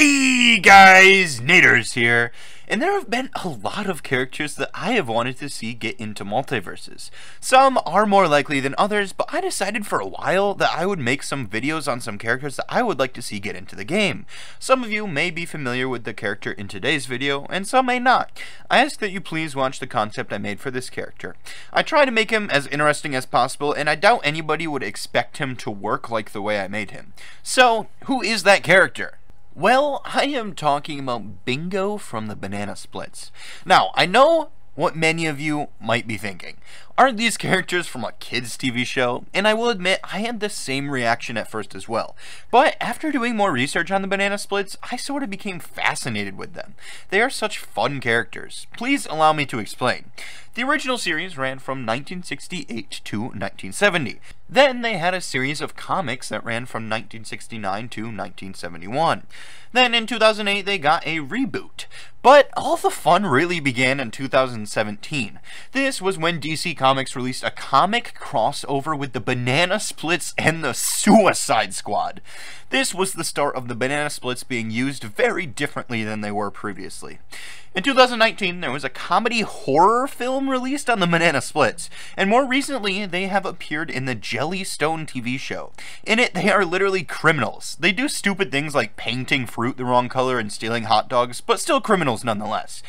Hey guys, Naterz here, and there have been a lot of characters that I have wanted to see get into MultiVersus. Some are more likely than others, but I decided for a while that I would make some videos on some characters that I would like to see get into the game. Some of you may be familiar with the character in today's video, and some may not. I ask that you please watch the concept I made for this character. I try to make him as interesting as possible, and I doubt anybody would expect him to work like the way I made him. So, who is that character? Well, I am talking about Bingo from the Banana Splits. Now, I know what many of you might be thinking. Aren't these characters from a kids' TV show? And I will admit, I had the same reaction at first as well. But after doing more research on the Banana Splits, I sort of became fascinated with them. They are such fun characters. Please allow me to explain. The original series ran from 1968 to 1970. Then they had a series of comics that ran from 1969 to 1971. Then in 2008 they got a reboot. But all the fun really began in 2017. This was when DC Comics released a comic crossover with the Banana Splits and the Suicide Squad. This was the start of the Banana Splits being used very differently than they were previously. In 2019, there was a comedy horror film released on the Banana Splits, and more recently, they have appeared in the Jellystone TV show. In it, they are literally criminals. They do stupid things like painting fruit the wrong color and stealing hot dogs, but still criminals nonetheless.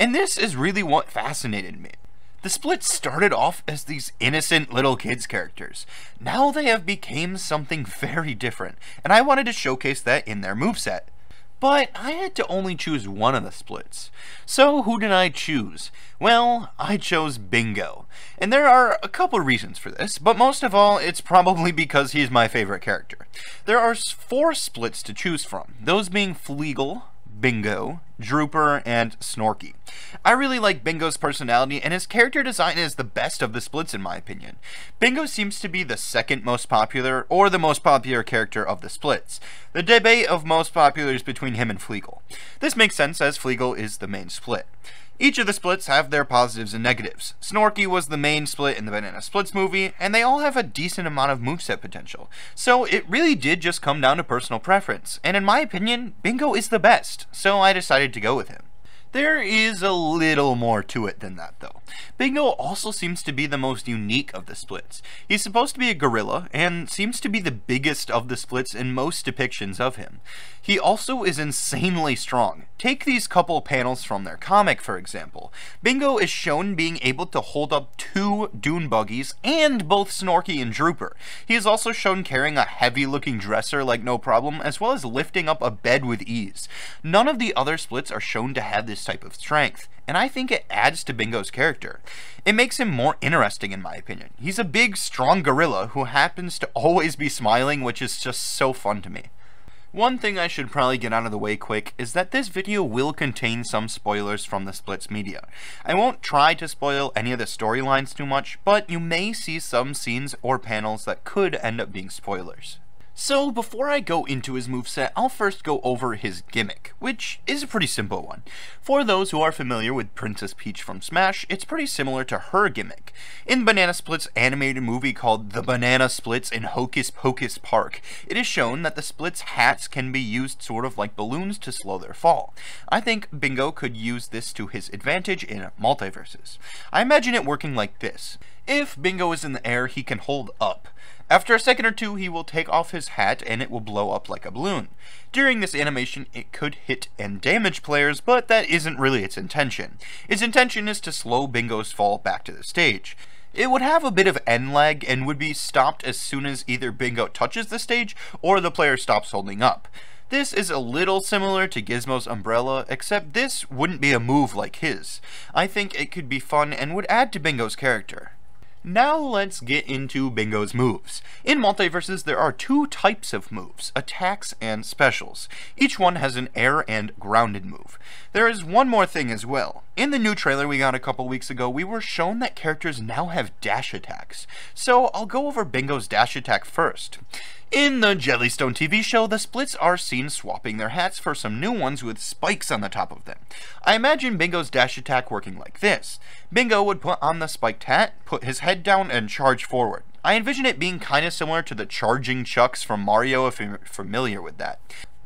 And this is really what fascinated me. The Splits started off as these innocent little kids characters. Now they have become something very different, and I wanted to showcase that in their moveset. But I had to only choose one of the splits. So who did I choose? Well, I chose Bingo. And there are a couple reasons for this, but most of all, it's probably because he's my favorite character. There are four splits to choose from, those being Fleegle, Bingo, Drooper, and Snorky. I really like Bingo's personality, and his character design is the best of the splits in my opinion. Bingo seems to be the second most popular, or the most popular character of the splits. The debate of most popular is between him and Fleegle. This makes sense as Fleegle is the main split. Each of the splits have their positives and negatives. Snorky was the main split in the Banana Splits movie, and they all have a decent amount of moveset potential. So it really did just come down to personal preference, and in my opinion, Bingo is the best, so I decided to go with him. There is a little more to it than that, though. Bingo also seems to be the most unique of the splits. He's supposed to be a gorilla, and seems to be the biggest of the splits in most depictions of him. He also is insanely strong. Take these couple panels from their comic, for example. Bingo is shown being able to hold up two dune buggies, and both Snorky and Drooper. He is also shown carrying a heavy-looking dresser like no problem, as well as lifting up a bed with ease. None of the other splits are shown to have this type of strength, and I think it adds to Bingo's character. It makes him more interesting in my opinion. He's a big, strong gorilla who happens to always be smiling, which is just so fun to me. One thing I should probably get out of the way quick is that this video will contain some spoilers from the Splits media. I won't try to spoil any of the storylines too much, but you may see some scenes or panels that could end up being spoilers. So before I go into his moveset, I'll first go over his gimmick, which is a pretty simple one. For those who are familiar with Princess Peach from Smash, it's pretty similar to her gimmick. In Banana Splits animated movie called The Banana Splits in Hocus Pocus Park, it is shown that the Splits hats can be used sort of like balloons to slow their fall. I think Bingo could use this to his advantage in MultiVersus. I imagine it working like this. If Bingo is in the air, he can hold up. After a second or two, he will take off his hat and it will blow up like a balloon. During this animation, it could hit and damage players, but that isn't really its intention. Its intention is to slow Bingo's fall back to the stage. It would have a bit of end lag and would be stopped as soon as either Bingo touches the stage or the player stops holding up. This is a little similar to Gizmo's umbrella, except this wouldn't be a move like his. I think it could be fun and would add to Bingo's character. Now let's get into Bingo's moves. In MultiVersus, there are two types of moves, attacks and specials. Each one has an air and grounded move. There is one more thing as well. In the new trailer we got a couple weeks ago, we were shown that characters now have dash attacks. So I'll go over Bingo's dash attack first. In the Jellystone TV show, the Splits are seen swapping their hats for some new ones with spikes on the top of them. I imagine Bingo's dash attack working like this. Bingo would put on the spiked hat, put his head down, and charge forward. I envision it being kinda similar to the charging chucks from Mario if you're familiar with that.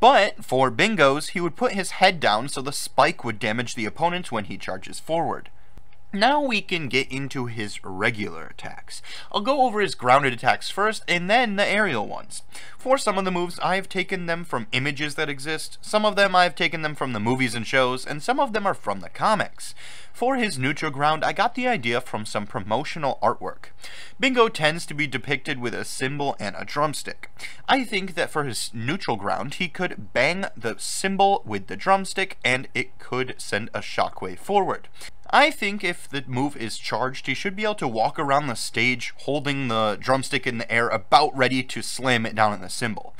But for Bingo's, he would put his head down so the spike would damage the opponent when he charges forward. Now we can get into his regular attacks. I'll go over his grounded attacks first, and then the aerial ones. For some of the moves, I've taken them from images that exist, some of them I've taken them from the movies and shows, and some of them are from the comics. For his neutral ground, I got the idea from some promotional artwork. Bingo tends to be depicted with a cymbal and a drumstick. I think that for his neutral ground, he could bang the cymbal with the drumstick, and it could send a shockwave forward. I think if the move is charged, he should be able to walk around the stage holding the drumstick in the air about ready to slam it down on the cymbal.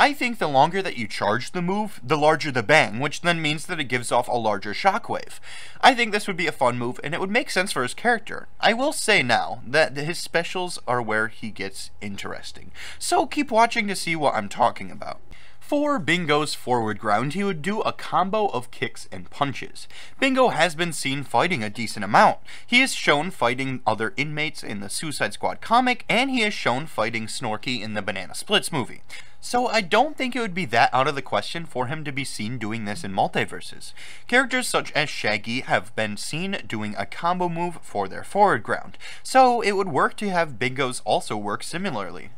I think the longer that you charge the move, the larger the bang, which then means that it gives off a larger shockwave. I think this would be a fun move, and it would make sense for his character. I will say now that his specials are where he gets interesting, so keep watching to see what I'm talking about. For Bingo's forward ground, he would do a combo of kicks and punches. Bingo has been seen fighting a decent amount. He is shown fighting other inmates in the Suicide Squad comic, and he is shown fighting Snorky in the Banana Splits movie. So I don't think it would be that out of the question for him to be seen doing this in MultiVersus. Characters such as Shaggy have been seen doing a combo move for their forward ground, so it would work to have Bingo's also work similarly.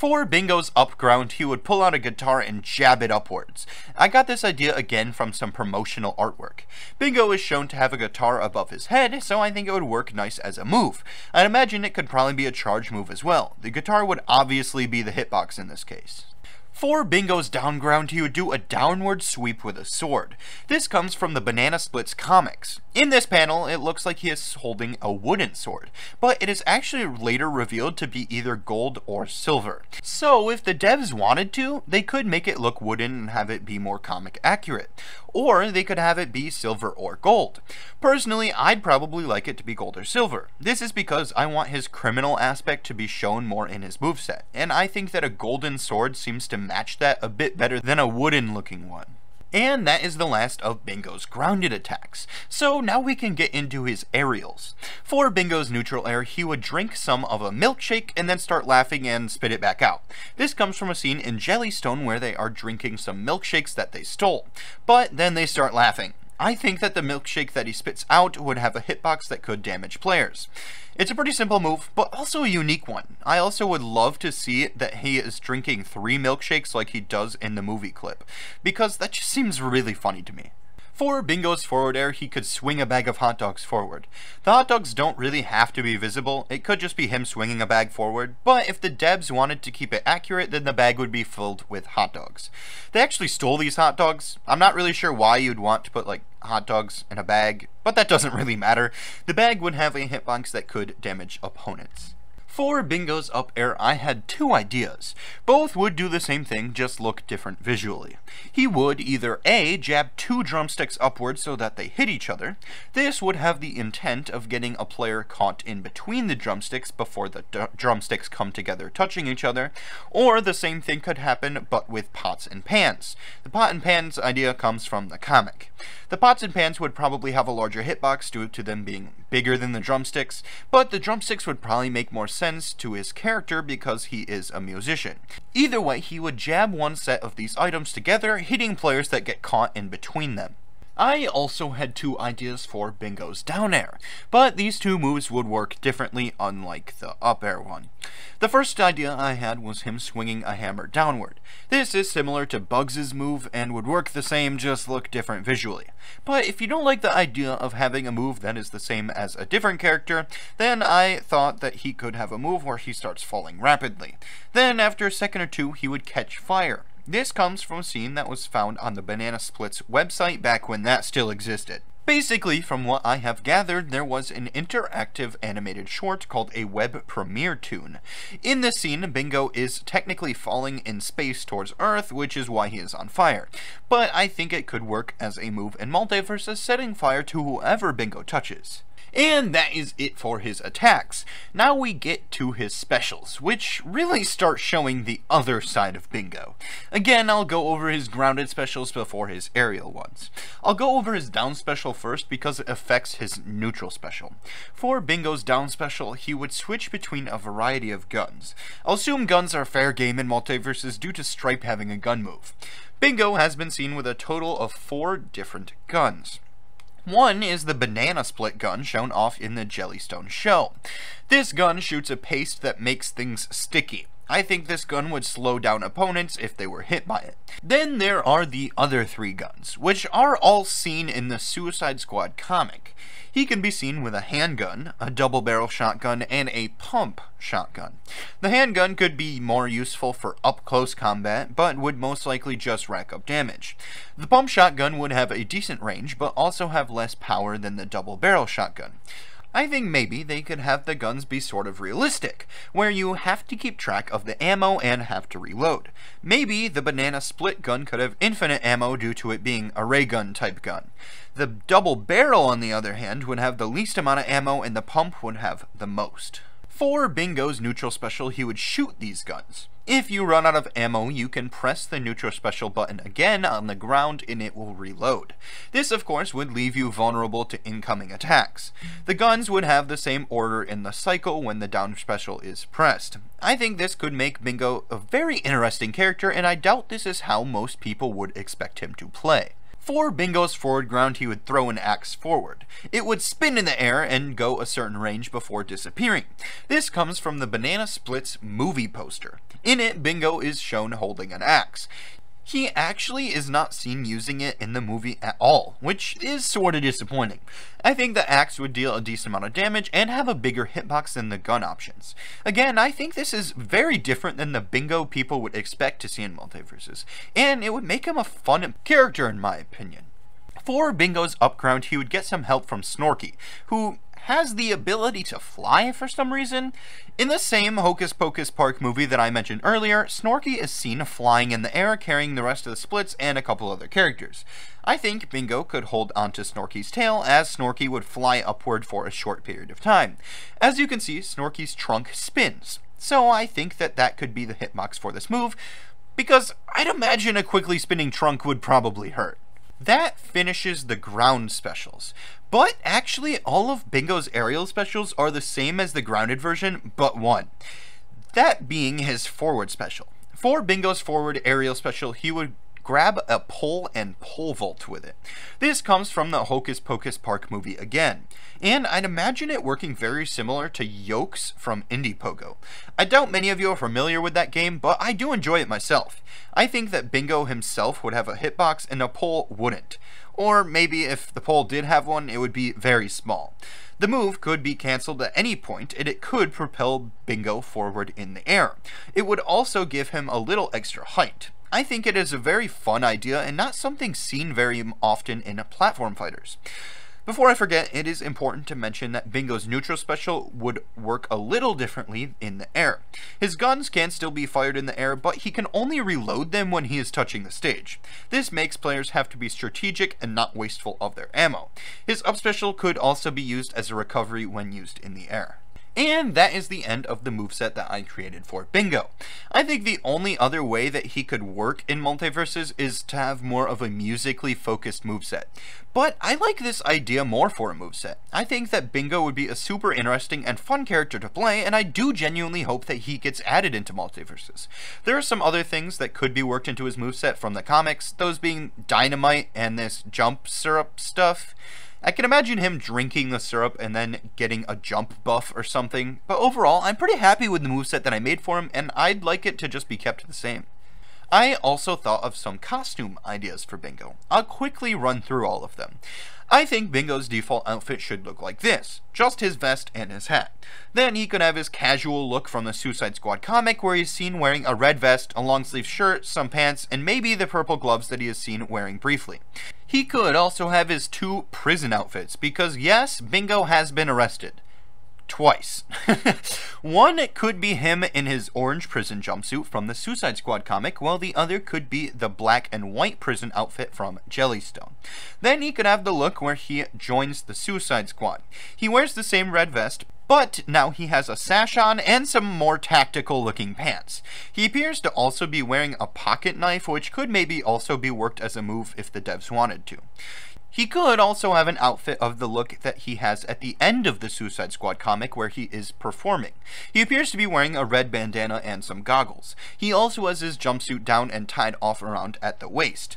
For Bingo's up ground, he would pull out a guitar and jab it upwards. I got this idea again from some promotional artwork. Bingo is shown to have a guitar above his head, so I think it would work nice as a move. I'd imagine it could probably be a charge move as well. The guitar would obviously be the hitbox in this case. For Bingo's down ground, he would do a downward sweep with a sword. This comes from the Banana Splits comics. In this panel, it looks like he is holding a wooden sword, but it is actually later revealed to be either gold or silver. So if the devs wanted to, they could make it look wooden and have it be more comic accurate or they could have it be silver or gold. Personally, I'd probably like it to be gold or silver. This is because I want his criminal aspect to be shown more in his moveset, and I think that a golden sword seems to match that a bit better than a wooden looking one. And that is the last of Bingo's grounded attacks. So now we can get into his aerials. For Bingo's neutral air, he would drink some of a milkshake and then start laughing and spit it back out. This comes from a scene in Jellystone where they are drinking some milkshakes that they stole. But then they start laughing. I think that the milkshake that he spits out would have a hitbox that could damage players. It's a pretty simple move, but also a unique one. I also would love to see that he is drinking three milkshakes like he does in the movie clip, because that just seems really funny to me. For Bingo's forward air, he could swing a bag of hot dogs forward. The hot dogs don't really have to be visible, it could just be him swinging a bag forward, but if the Debs wanted to keep it accurate, then the bag would be filled with hot dogs. They actually stole these hot dogs. I'm not really sure why you'd want to put like hot dogs in a bag, but that doesn't really matter. The bag would have a hitbox that could damage opponents. For Bingo's up air, I had two ideas. Both would do the same thing, just look different visually. He would either A, jab two drumsticks upwards so that they hit each other. This would have the intent of getting a player caught in between the drumsticks before the drumsticks come together touching each other. Or the same thing could happen, but with pots and pans. The pot and pans idea comes from the comic. The pots and pans would probably have a larger hitbox due to them being bigger than the drumsticks, but the drumsticks would probably make more sense to his character because he is a musician. Either way, he would jab one set of these items together, hitting players that get caught in between them. I also had two ideas for Bingo's down air, but these two moves would work differently unlike the up air one. The first idea I had was him swinging a hammer downward. This is similar to Bugs' move and would work the same, just look different visually. But if you don't like the idea of having a move that is the same as a different character, then I thought that he could have a move where he starts falling rapidly. Then after a second or two, he would catch fire. This comes from a scene that was found on the Banana Splits website back when that still existed. Basically, from what I have gathered, there was an interactive animated short called a web premiere tune. In this scene, Bingo is technically falling in space towards Earth, which is why he is on fire. But I think it could work as a move in MultiVersus, setting fire to whoever Bingo touches. And that is it for his attacks. Now we get to his specials, which really start showing the other side of Bingo. Again, I'll go over his grounded specials before his aerial ones. I'll go over his down special first because it affects his neutral special. For Bingo's down special, he would switch between a variety of guns. I'll assume guns are fair game in MultiVersus due to Stripe having a gun move. Bingo has been seen with a total of four different guns. One is the banana split gun shown off in the Jellystone show. This gun shoots a paste that makes things sticky. I think this gun would slow down opponents if they were hit by it. Then there are the other three guns, which are all seen in the Suicide Squad comic. He can be seen with a handgun, a double barrel shotgun, and a pump shotgun. The handgun could be more useful for up close combat, but would most likely just rack up damage. The pump shotgun would have a decent range, but also have less power than the double barrel shotgun. I think maybe they could have the guns be sort of realistic, where you have to keep track of the ammo and have to reload. Maybe the banana split gun could have infinite ammo due to it being a ray gun type gun. The double barrel, on the other hand, would have the least amount of ammo and the pump would have the most. For Bingo's neutral special, he would shoot these guns. If you run out of ammo, you can press the neutral special button again on the ground and it will reload. This, of course, would leave you vulnerable to incoming attacks. The guns would have the same order in the cycle when the down special is pressed. I think this could make Bingo a very interesting character, and I doubt this is how most people would expect him to play. For Bingo's forward ground, he would throw an axe forward. It would spin in the air and go a certain range before disappearing. This comes from the Banana Splits movie poster. In it, Bingo is shown holding an axe. He actually is not seen using it in the movie at all, which is sort of disappointing. I think the axe would deal a decent amount of damage and have a bigger hitbox than the gun options. Again, I think this is very different than the bingo people would expect to see in MultiVersus, and it would make him a fun character in my opinion. For Bingo's upground, he would get some help from Snorky, who has the ability to fly for some reason. In the same Hocus Pocus Park movie that I mentioned earlier, Snorky is seen flying in the air carrying the rest of the splits and a couple other characters. I think Bingo could hold onto Snorky's tail as Snorky would fly upward for a short period of time. As you can see, Snorky's trunk spins. So I think that that could be the hitbox for this move, because I'd imagine a quickly spinning trunk would probably hurt. That finishes the ground specials. But actually, all of Bingo's aerial specials are the same as the grounded version, but one. That being his forward special. For Bingo's forward aerial special, he would grab a pole and pole vault with it. This comes from the Hocus Pocus Park movie again, and I'd imagine it working very similar to Yokes from Indie Pogo. I doubt many of you are familiar with that game, but I do enjoy it myself. I think that Bingo himself would have a hitbox and a pole wouldn't. Or maybe if the pole did have one, it would be very small. The move could be cancelled at any point, and it could propel Bingo forward in the air. It would also give him a little extra height. I think it is a very fun idea and not something seen very often in platform fighters. Before I forget, it is important to mention that Bingo's neutral special would work a little differently in the air. His guns can still be fired in the air, but he can only reload them when he is touching the stage. This makes players have to be strategic and not wasteful of their ammo. His up special could also be used as a recovery when used in the air. And that is the end of the moveset that I created for Bingo. I think the only other way that he could work in MultiVersus is to have more of a musically focused moveset. But I like this idea more for a moveset. I think that Bingo would be a super interesting and fun character to play, and I do genuinely hope that he gets added into MultiVersus. There are some other things that could be worked into his moveset from the comics, those being dynamite and this jump syrup stuff. I can imagine him drinking the syrup and then getting a jump buff or something, but overall, I'm pretty happy with the moveset that I made for him, and I'd like it to just be kept the same. I also thought of some costume ideas for Bingo. I'll quickly run through all of them. I think Bingo's default outfit should look like this, just his vest and his hat. Then he could have his casual look from the Suicide Squad comic where he's seen wearing a red vest, a long sleeve shirt, some pants, and maybe the purple gloves that he is seen wearing briefly. He could also have his two prison outfits, because yes, Bingo has been arrested twice. One could be him in his orange prison jumpsuit from the Suicide Squad comic, while the other could be the black and white prison outfit from Jellystone. Then he could have the look where he joins the Suicide Squad. He wears the same red vest, but now he has a sash on and some more tactical looking pants. He appears to also be wearing a pocket knife, which could maybe also be worked as a move if the devs wanted to. He could also have an outfit of the look that he has at the end of the Suicide Squad comic where he is performing. He appears to be wearing a red bandana and some goggles. He also has his jumpsuit down and tied off around at the waist.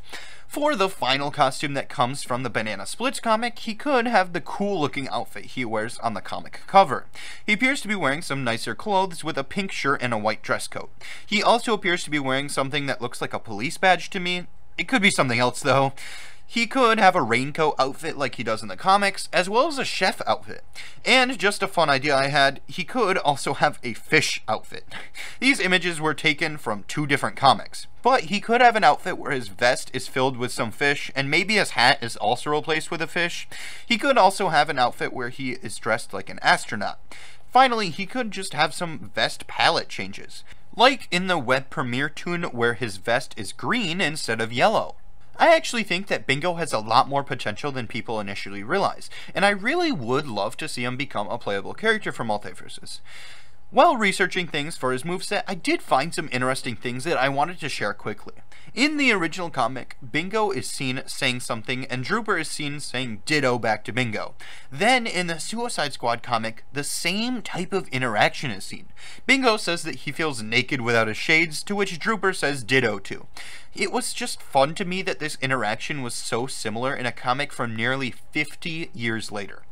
For the final costume that comes from the Banana Splits comic, he could have the cool looking outfit he wears on the comic cover. He appears to be wearing some nicer clothes with a pink shirt and a white dress coat. He also appears to be wearing something that looks like a police badge to me. It could be something else though. He could have a raincoat outfit like he does in the comics, as well as a chef outfit. And just a fun idea I had, he could also have a fish outfit. These images were taken from two different comics. But he could have an outfit where his vest is filled with some fish, and maybe his hat is also replaced with a fish. He could also have an outfit where he is dressed like an astronaut. Finally, he could just have some vest palette changes. Like in the web premiere tune where his vest is green instead of yellow. I actually think that Bingo has a lot more potential than people initially realize, and I really would love to see him become a playable character for MultiVersus. While researching things for his moveset, I did find some interesting things that I wanted to share quickly. In the original comic, Bingo is seen saying something and Drooper is seen saying ditto back to Bingo. Then in the Suicide Squad comic, the same type of interaction is seen. Bingo says that he feels naked without his shades, to which Drooper says ditto to. It was just fun to me that this interaction was so similar in a comic from nearly 50 years later.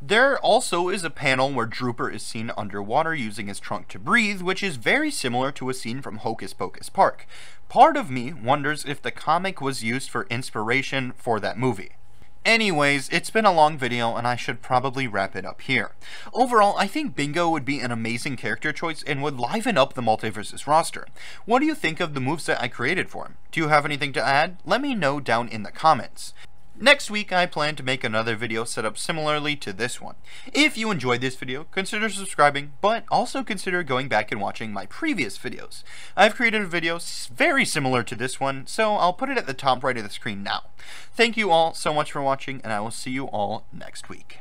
There also is a panel where Drooper is seen underwater using his trunk to breathe, which is very similar to a scene from Hocus Pocus Park. Part of me wonders if the comic was used for inspiration for that movie. Anyways, it's been a long video and I should probably wrap it up here. Overall, I think Bingo would be an amazing character choice and would liven up the MultiVersus roster. What do you think of the moveset I created for him? Do you have anything to add? Let me know down in the comments. Next week, I plan to make another video set up similarly to this one. If you enjoyed this video, consider subscribing, but also consider going back and watching my previous videos. I've created a video very similar to this one, so I'll put it at the top right of the screen now. Thank you all so much for watching, and I will see you all next week.